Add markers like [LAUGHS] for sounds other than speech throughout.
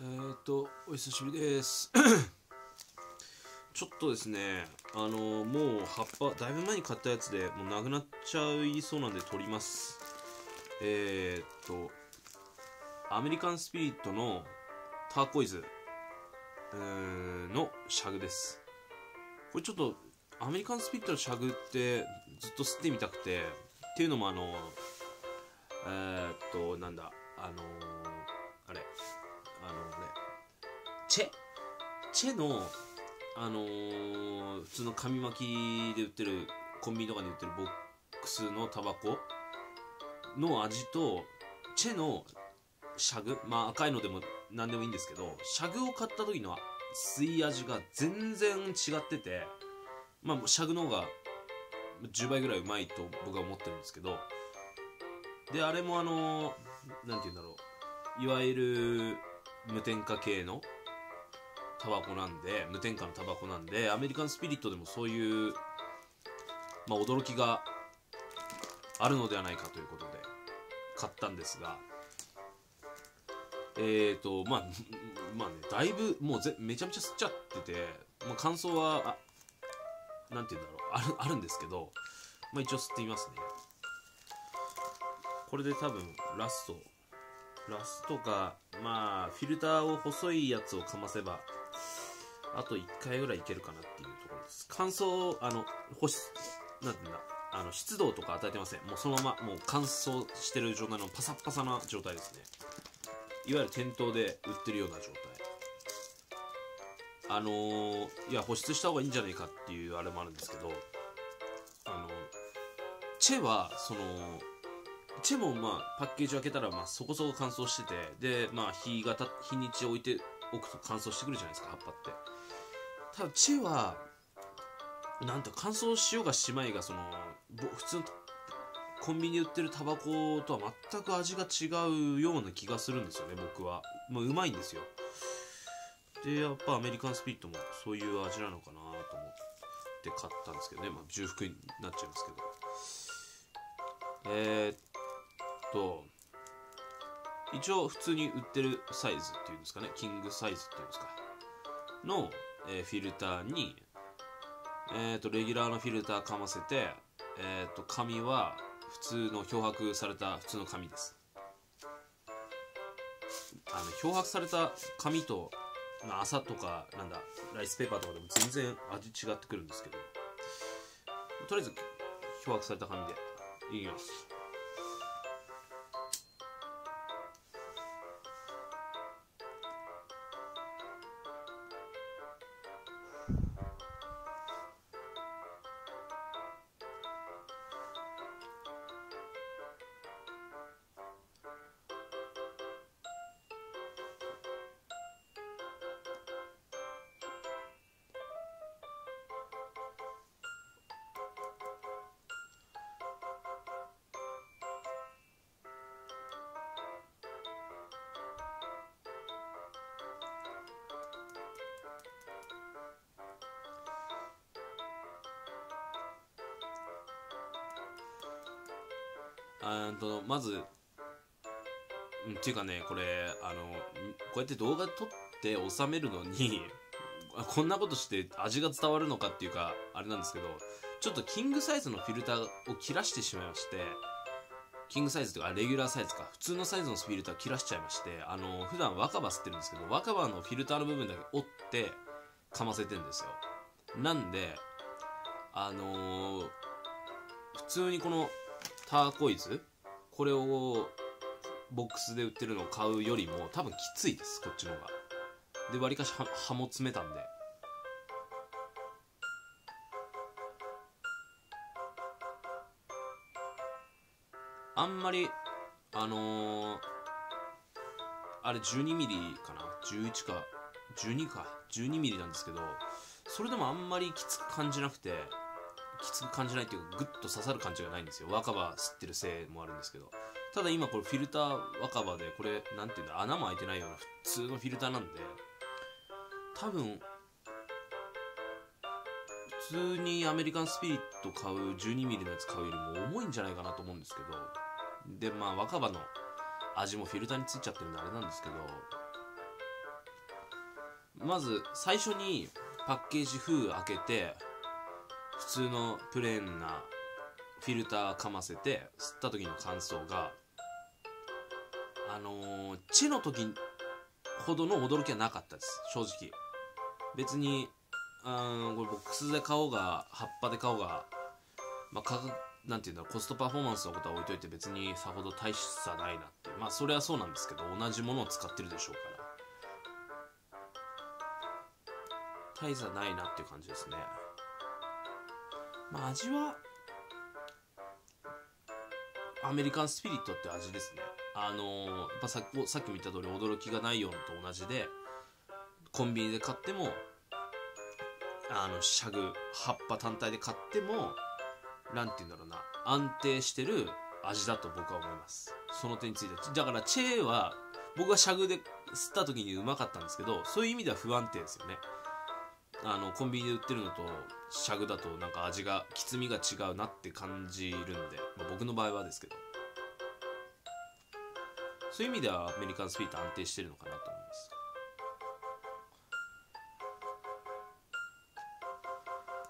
えー、っとお久しぶりです。[COUGHS] ちょっとですねあのもう葉っぱだいぶ前に買ったやつでもうなくなっちゃいそうなんで取ります。えー、っとアメリカンスピリットのターコイズのシャグです。これちょっとアメリカンスピリットのシャグってずっと吸ってみたくてっていうのもあのえー、っとなんだあのチェのあのー普通の紙巻きで売ってるコンビニとかに売ってるボックスのタバコの味とチェのシャグまあ赤いのでも何でもいいんですけどシャグを買った時の吸い味が全然違っててまあシャグの方が10倍ぐらいうまいと僕は思ってるんですけどであれもあのなんて言うんだろういわゆる無添加系のタバコなんで無添加のタバコなんでアメリカンスピリットでもそういう、まあ、驚きがあるのではないかということで買ったんですがえーとまあまあねだいぶもうぜめちゃめちゃ吸っちゃってて、まあ、感想はあなんて言うんだろうあるあるんですけど、まあ、一応吸ってみますね。これで多分ラストラストかまあフィルターを細いやつをかませばあと1回ぐらいいけるかなっていうところです。乾燥あの保湿なんていうんだあの湿度とか与えてません。もうそのままもう乾燥してる状態のパサッパサな状態ですね。いわゆる店頭で売ってるような状態。あのー、いや保湿した方がいいんじゃないかっていうあれもあるんですけどあのチェはそのチェもまあパッケージを開けたらまあそこそこ乾燥しててでまあ日がた日にち置いておくと乾燥してくるじゃないですか葉っぱって。ただチェはなんて乾燥しようがしまいがその普通のコンビニで売ってるタバコとは全く味が違うような気がするんですよね僕は。まあうまいんですよ。でやっぱアメリカンスピリットもそういう味なのかなと思って買ったんですけどね。まあ重複になっちゃいますけど。えー、っと一応普通に売ってるサイズっていうんですかね。キングサイズっていうんですか。の、えーフィルターにえー、とレギュラーのフィルターかませて、えー、と紙は普通の漂白された普通の紙です。あの漂白された紙と、まあ、とかなんだライスペーパーとかでも全然味違ってくるんですけどとりあえず漂白された紙でいきますあとまずっていうかねこれあのこうやって動画撮って収めるのに [LAUGHS] こんなことして味が伝わるのかっていうかあれなんですけどちょっとキングサイズのフィルターを切らしてしまいましてキングサイズというかレギュラーサイズか。普通のサイズのフィルター切らしちゃいましてあの普段若葉吸ってるんですけど若葉のフィルターの部分だけ折ってかませてるんですよ。なんであのー普通にこのターコイズ？これをボックスで売ってるのを買うよりも多分きついですこっちの方が。でわりかし葉も詰めたんで。あんまりあのーあれ12ミリかな？11か。12か。12ミリなんですけどそれでもあんまりきつく感じなくてきつく感じないっていうかグッと刺さる感じがないんですよ。若葉吸ってるせいもあるんですけど。ただ今これフィルター若葉でこれなんていうんだ穴も開いてないような普通のフィルターなんで多分普通にアメリカンスピリット買う 12mm のやつ買うよりも重いんじゃないかなと思うんですけどでまあ若葉の味もフィルターについちゃってるんであれなんですけどまず最初にパッケージ封開けて普通のプレーンなフィルターかませて吸った時の感想があのー、チェの時ほどの驚きはなかったです。正直。別にあこれボックスで買おうが葉っぱで買おうがまあ価格なんていうんだろうコストパフォーマンスのことは置いといて別にさほど大しさないなって。まあそれはそうなんですけど同じものを使ってるでしょうから。大差ないなっていう感じですね。まあ味はアメリカンスピリットって味ですね。あのー、やっぱささっきも言った通り驚きがないようなと同じでコンビニで買ってもあのシャグ葉っぱ単体で買っても何て言うんだろうな安定してる味だと僕は思います。その点についてだからチェーは僕はシャグで吸った時にうまかったんですけどそういう意味では不安定ですよね。あのコンビニで売ってるのとシャグだとなんか味がきつみが違うなって感じるんで、まあ、僕の場合はですけど。そういう意味ではアメリカンスピード安定してるのかなと思います。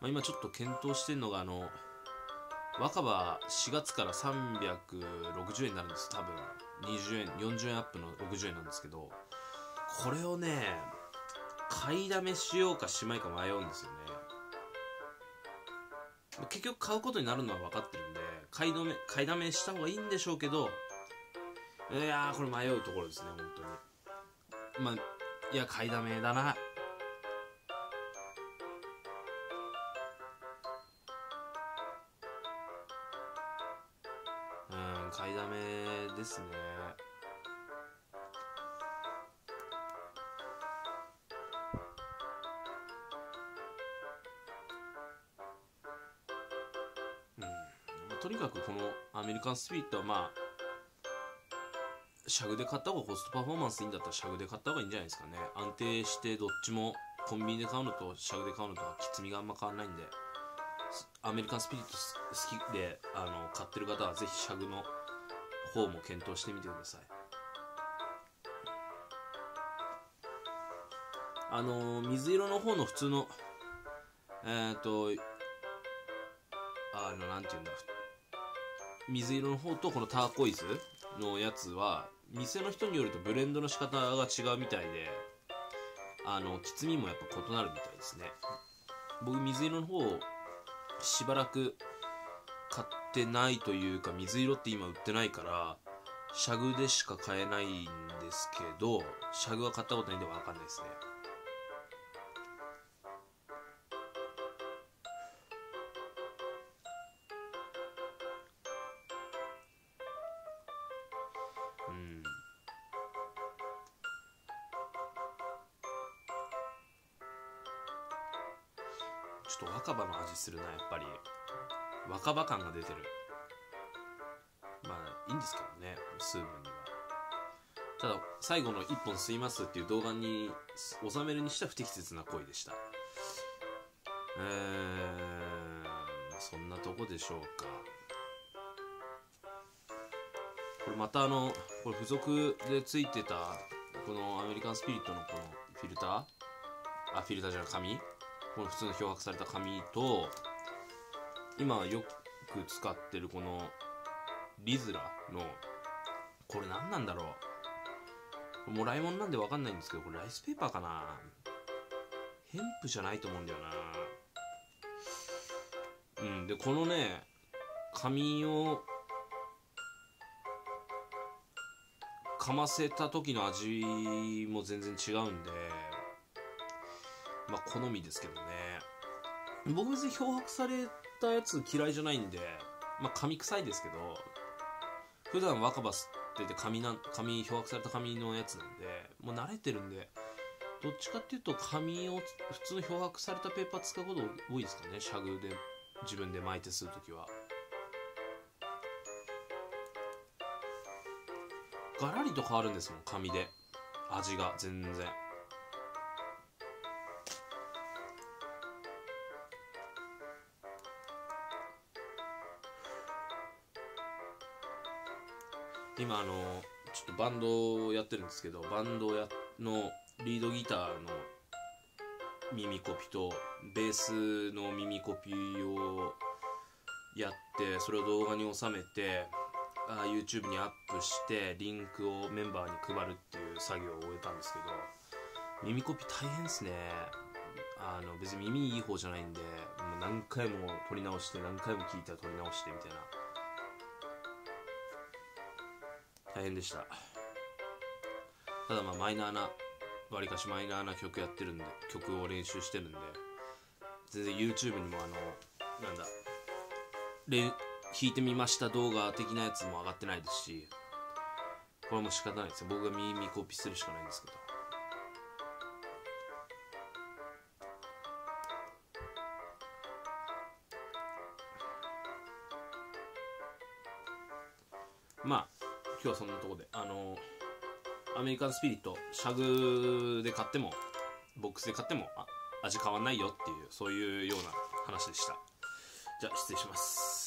まあ、今ちょっと検討してるのがあの若葉4月から360円になるんです。多分。20円40円アップの60円なんですけど。これをね買いだめしようかしまいか迷うんですよね。結局買うことになるのは分かってるんで買いだめ買いだめした方がいいんでしょうけどいやこれ迷うところですね本当に。まあいや買いだめだな。とにかくこのアメリカンスピリットはまあシャグで買った方がコストパフォーマンスいいんだったらシャグで買った方がいいんじゃないですかね。安定してどっちもコンビニで買うのとシャグで買うのとはきつみがあんま変わらないんでアメリカンスピリット好きであの買ってる方はぜひシャグの方も検討してみてください。あの水色の方の普通のえっ、ー、とあのなんて言うんだ水色の方とこのターコイズのやつは店の人によるとブレンドの仕方が違うみたいであのきつみもやっぱ異なるみたいですね。僕水色の方しばらく買ってないというか水色って今売ってないからシャグでしか買えないんですけどシャグは買ったことないんで分かんないですね。るなやっぱり。若葉感が出てる。まあいいんですけどねスープには。ただ最後の1本吸いますっていう動画に収めるにしては不適切な行でした。えー、そんなとこでしょうか。これまたあのこれ付属でついてたこのアメリカンスピリットのこのフィルター？あフィルターじゃない紙？この普通の漂白された紙と今よく使ってるこのリズラのこれ何なんだろう。もらい物なんで分かんないんですけどこれライスペーパーかな。ヘンプじゃないと思うんだよな。うんでこのね紙をかませた時の味も全然違うんでまあ好みですけどね。僕別に漂白されたやつ嫌いじゃないんでまあ紙臭いですけど普段若葉吸ってて紙なん紙漂白された紙のやつなんでもう慣れてるんでどっちかっていうと紙を普通の漂白されたペーパー使うこと多いですかね。シャグで自分で巻いて吸う時は。ガラリと変わるんですもん紙で。味が全然。今あのちょっとバンドをやってるんですけどバンドやのリードギターの耳コピとベースの耳コピをやってそれを動画に収めてあ YouTube にアップしてリンクをメンバーに配るっていう作業を終えたんですけど耳コピ大変ですね。あの別に耳いい方じゃないんでもう何回も撮り直して何回も聞いたら撮り直してみたいな。大変でした。ただまあマイナーなわりかしマイナーな曲やってるんで曲を練習してるんで全然 YouTube にもあのなんだ弾いてみました動画的なやつも上がってないですしこれも仕方ないですよ。僕が耳コピーするしかないんですけど。まあ今日はそんなとこで。あのアメリカンスピリットシャグで買ってもボックスで買ってもあ味変わんないよっていうそういうような話でした。じゃあ失礼します。